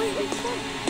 行きたい。